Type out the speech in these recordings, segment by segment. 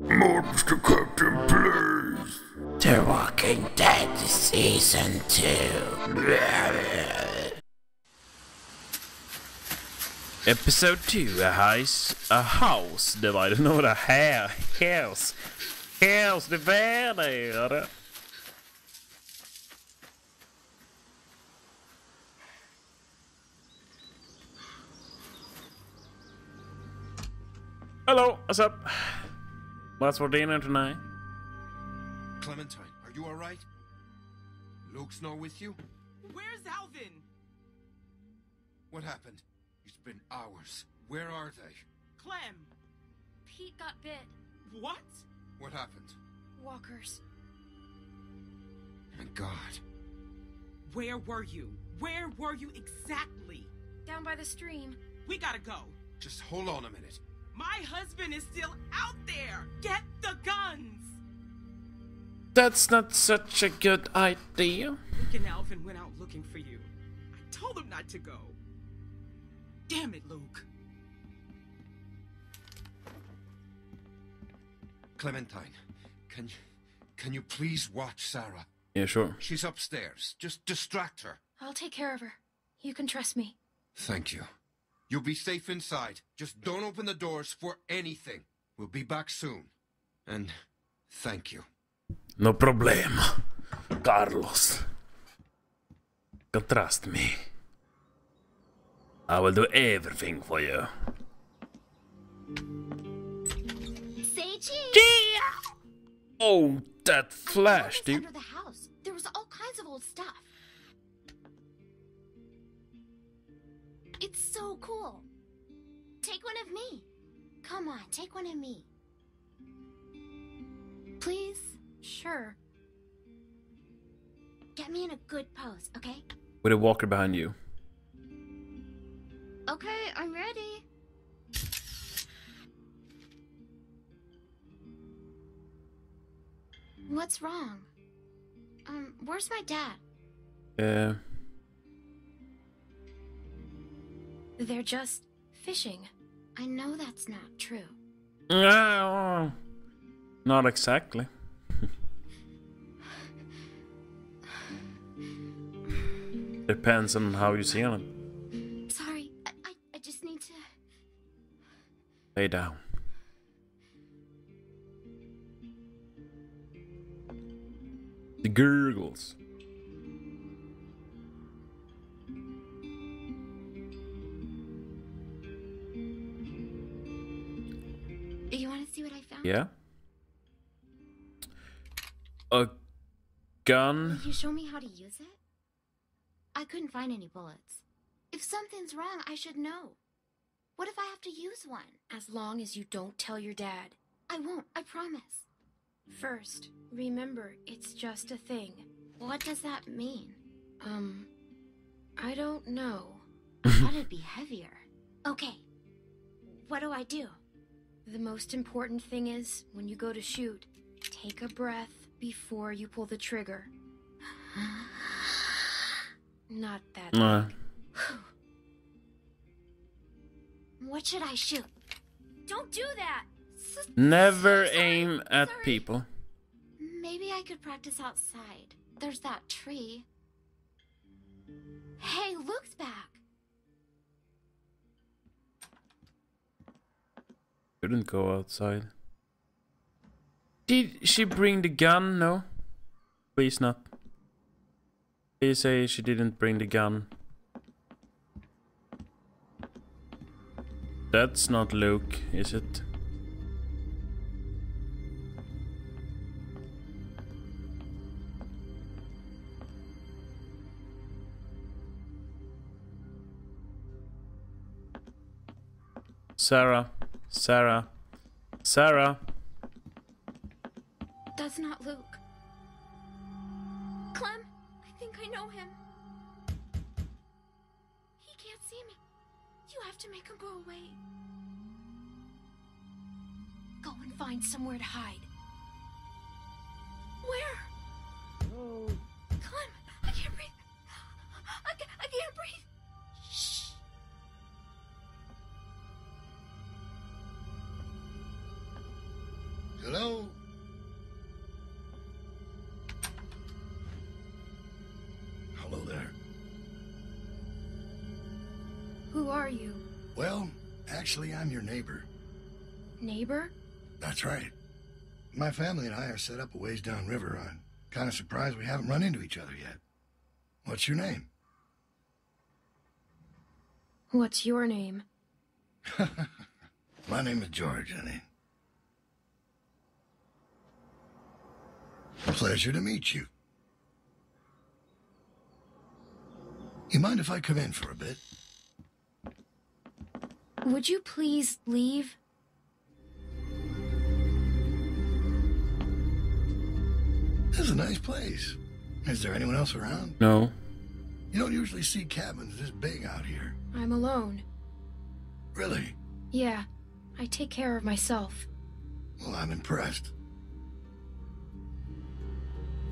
Monster Captain, please. The Walking Dead Season 2. Episode 2, a house, a house divided. No, a hair, house, house divided. Hello, what's up? What's for dinner tonight? Clementine, are you alright? Luke's not with you? Where's Alvin? What happened? It's been hours. Where are they? Clem. Pete got bit. What? What happened? Walkers. My god. Where were you? Where were you exactly? Down by the stream. We gotta go. Just hold on a minute. My husband is still out there. Get the guns. That's not such a good idea. Luke and Alvin went out looking for you. I told them not to go. Damn it, Luke. Clementine, can you can you please watch Sarah? Yeah, sure. She's upstairs. Just distract her. I'll take care of her. You can trust me. Thank you. You'll be safe inside. Just don't open the doors for anything. We'll be back soon. And thank you. No problema, Carlos. You trust me. I will do everything for you. Say cheese. Oh, that flash, dude. Get me in a good pose, okay? With a walker behind you. Okay, I'm ready. What's wrong? Um, where's my dad? Uh, They're just fishing. I know that's not true. no, not exactly. Depends on how you see on it. Sorry, I, I, I just need to. Lay down. The gurgles. Do you want to see what I found? Yeah. A gun. Will you show me how to use it? I couldn't find any bullets. If something's wrong, I should know. What if I have to use one? As long as you don't tell your dad. I won't, I promise. First, remember, it's just a thing. What does that mean? Um, I don't know. I thought it'd be heavier. Okay. What do I do? The most important thing is, when you go to shoot, take a breath before you pull the trigger. Not that. Uh, What should I shoot? Don't do that! Never sorry, aim at sorry. people. Maybe I could practice outside. There's that tree. Hey, Luke's back. Couldn't go outside. Did she bring the gun? No. Please not. Please say she didn't bring the gun. That's not Luke, is it? Sarah. Sarah. Sarah. That's not Luke. Know him. He can't see me. You have to make him go away. Go and find somewhere to hide. Who are you? Well, actually, I'm your neighbor. Neighbor? That's right. My family and I are set up a ways downriver. I'm kind of surprised we haven't run into each other yet. What's your name? What's your name? My name is George, honey. Pleasure to meet you. You mind if I come in for a bit? Would you please leave? This is a nice place. Is there anyone else around? No. You don't usually see cabins this big out here. I'm alone. Really? Yeah, I take care of myself. Well, I'm impressed.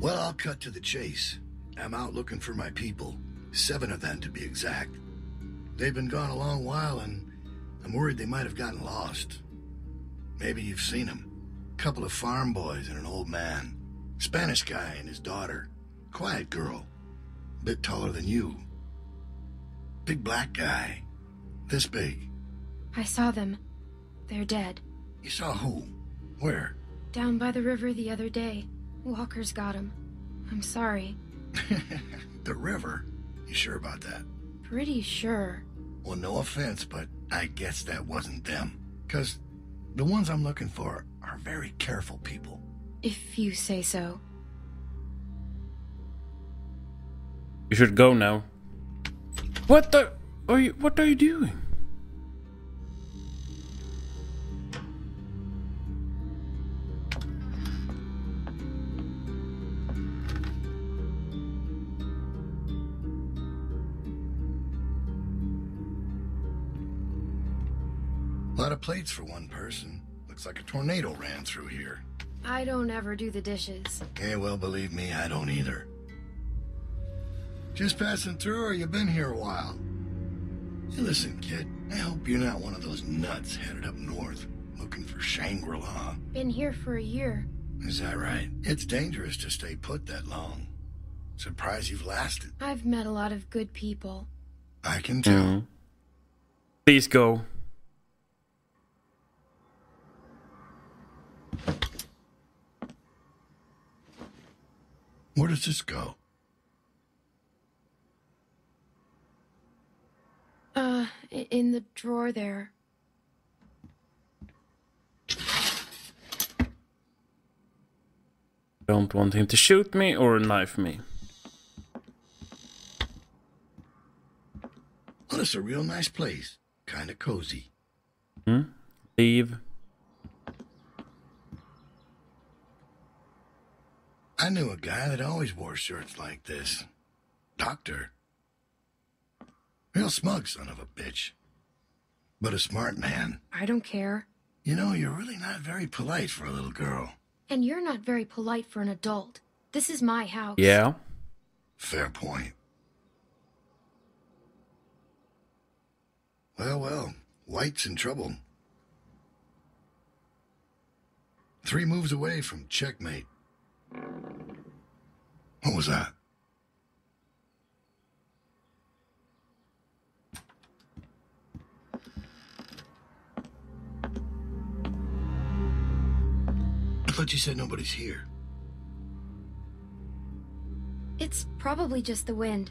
Well, I'll cut to the chase. I'm out looking for my people. Seven of them, to be exact. They've been gone a long while, and I'm worried they might have gotten lost. Maybe you've seen them. A Couple of farm boys and an old man. Spanish guy and his daughter. Quiet girl. Bit taller than you. Big black guy. This big. I saw them. They're dead. You saw who? Where? Down by the river the other day. Walkers got 'em. I'm sorry. the river? You sure about that? Pretty sure. Well, no offense, but I guess that wasn't them. Because the ones I'm looking for are very careful people. If you say so. You should go now. What the? Are you? What are you doing? A lot of plates for one person. Looks like a tornado ran through here. I don't ever do the dishes. Okay, well, believe me, I don't either. Just passing through, or you been here a while? Hey, listen, kid. I hope you're not one of those nuts headed up north, looking for Shangri-La. Been here for a year. Is that right? It's dangerous to stay put that long. Surprised you've lasted. I've met a lot of good people. I can tell. Mhm. Please go. Where does this go? Uh, in the drawer there. Don't want him to shoot me or knife me. Well, it's a real nice place. Kind of cozy. Hmm? Leave. I knew a guy that always wore shirts like this. Doctor. Real smug son of a bitch. But a smart man. I don't care. You know, you're really not very polite for a little girl. And you're not very polite for an adult. This is my house. Yeah. Fair point. Well, well, White's in trouble. Three moves away from checkmate. What was that? I thought you said nobody's here. It's probably just the wind.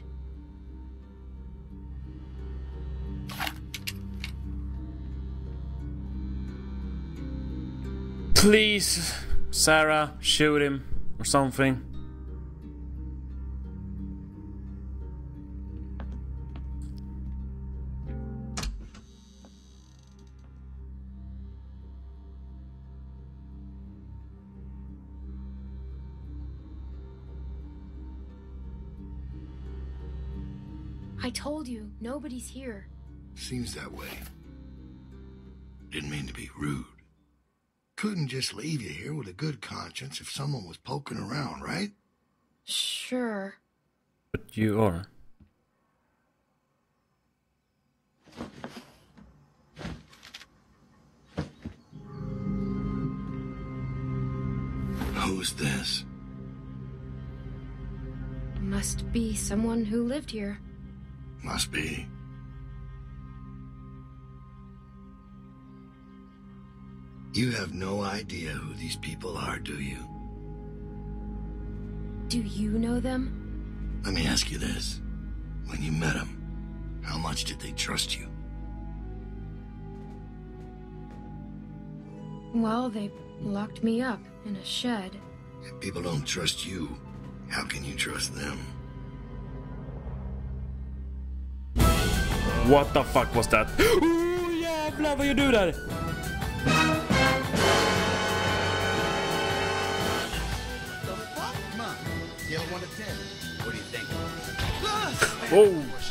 Please, Sarah, shoot him or something. I told you, nobody's here. Seems that way. Didn't mean to be rude. Couldn't just leave you here with a good conscience if someone was poking around, right? Sure. But you are. Who's this? Must be someone who lived here. Must be. You have no idea who these people are, do you? Do you know them? Let me ask you this. When you met them, how much did they trust you? Well, they locked me up in a shed. If people don't trust you, how can you trust them? What the fuck was that? Oh jävlar vad gör du där? On.